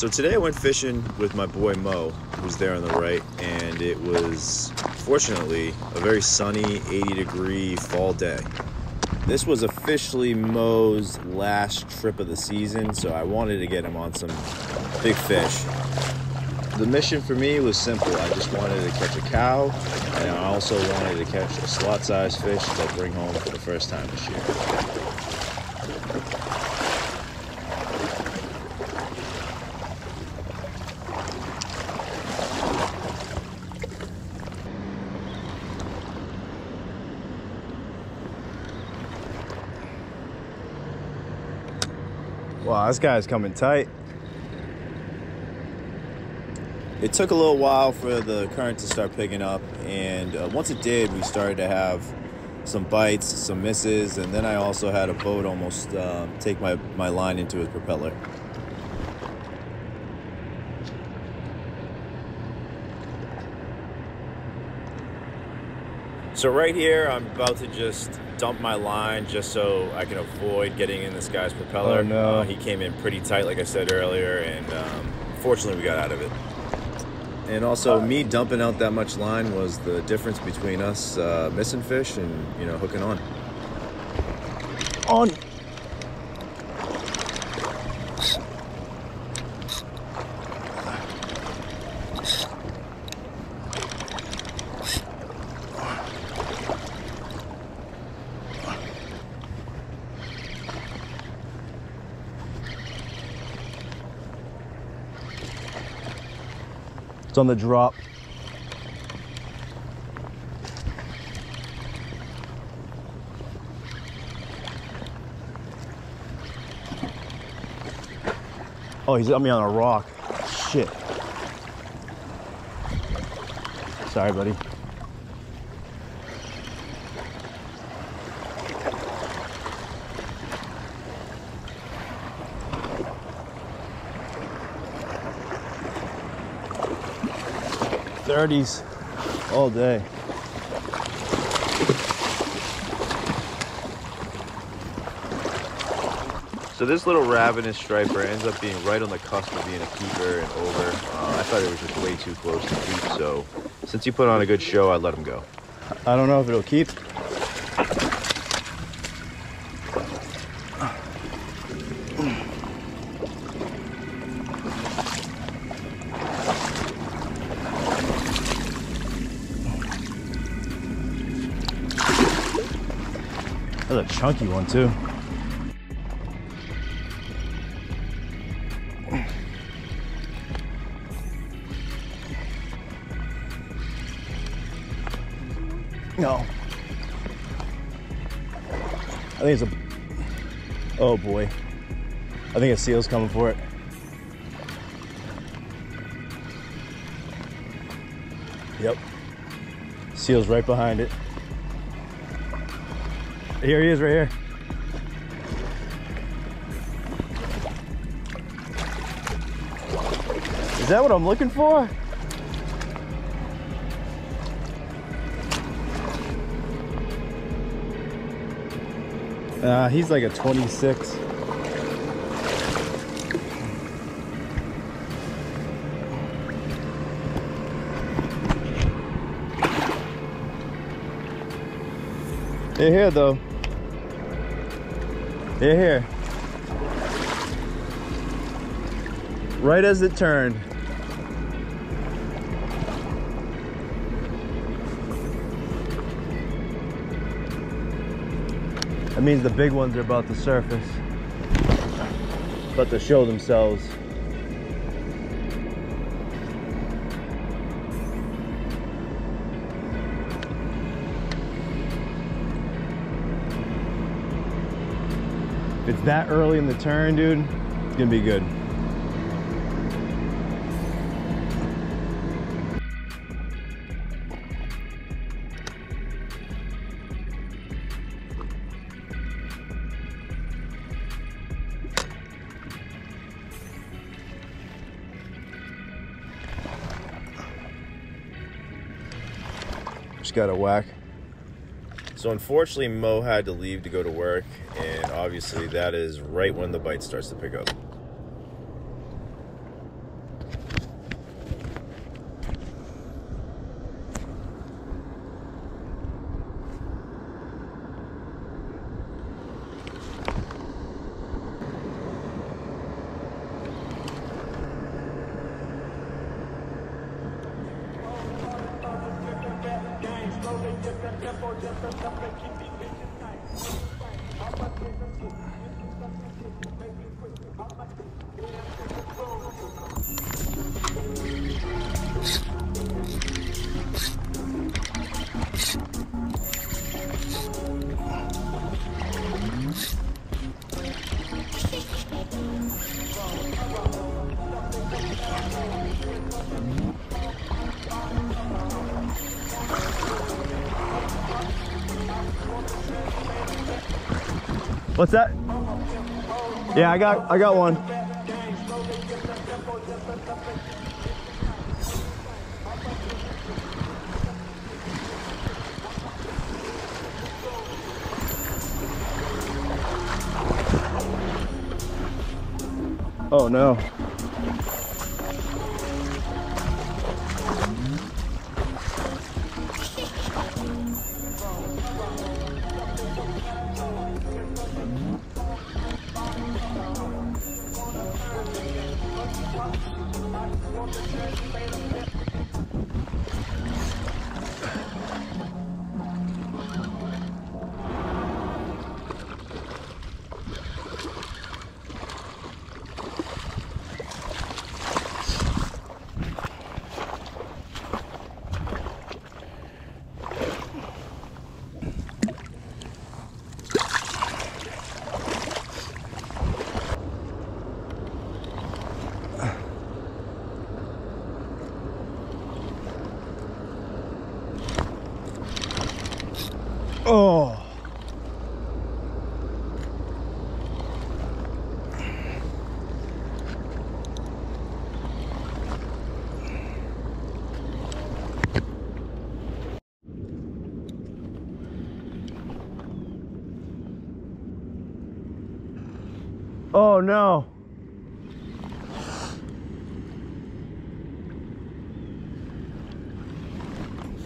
So today I went fishing with my boy Mo, who's there on the right, and it was fortunately a very sunny 80 degree fall day. This was officially Mo's last trip of the season, so I wanted to get him on some big fish. The mission for me was simple. I just wanted to catch a cow, and I also wanted to catch a slot sized fish to bring home for the first time this year. Wow, this guy's coming tight. It took a little while for the current to start picking up, and uh, once it did, we started to have some bites, some misses, and then I also had a boat almost uh, take my, my line into his propeller. So right here, I'm about to just dump my line just so I can avoid getting in this guy's propeller. Oh, no. Uh, he came in pretty tight, like I said earlier, and um, fortunately we got out of it. And also, me dumping out that much line was the difference between us uh, missing fish and you know hooking on. On. On the drop. Oh, he's got me on a rock. Shit. Sorry, buddy. Thirties all day. So this little ravenous striper ends up being right on the cusp of being a keeper and over. Uh, I thought it was just way too close to keep, so since he put on a good show, I let him go. I don't know if it'll keep. That's a chunky one too. No. I think it's a. Oh boy. I think a seal's coming for it. Yep. Seal's right behind it. Here he is right here. Is that what I'm looking for? Uh, he's like a 26. They're here though. They're here. Right as it turned. That means the big ones are about to surface. About to show themselves. It's that early in the turn, dude, it's gonna be good. Just got a whack. So unfortunately, Mo had to leave to go to work, and obviously that is right when the bite starts to pick up. Thank you. What's that? Yeah, I got I got one. Oh no. Oh. Oh no.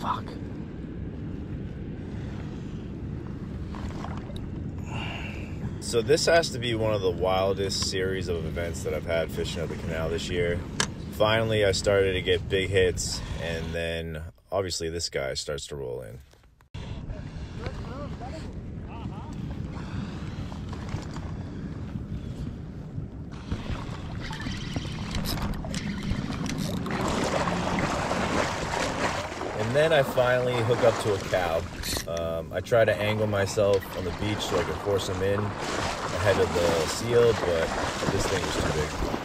Fuck. So this has to be one of the wildest series of events that I've had fishing at the canal this year. Finally, I started to get big hits, and then obviously this guy starts to roll in. Then I finally hook up to a cow. Um, I try to angle myself on the beach so I can force him in ahead of the seal, but this thing was too big.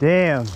Damn.